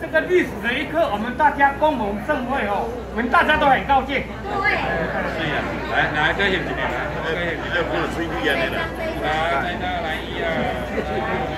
这个历史的一刻，我们大家共同盛会哦，我们大家都很高兴。对。是呀，来来，再见，再见，来，再见，你这不是吹牛烟的了。来，来，来，一二。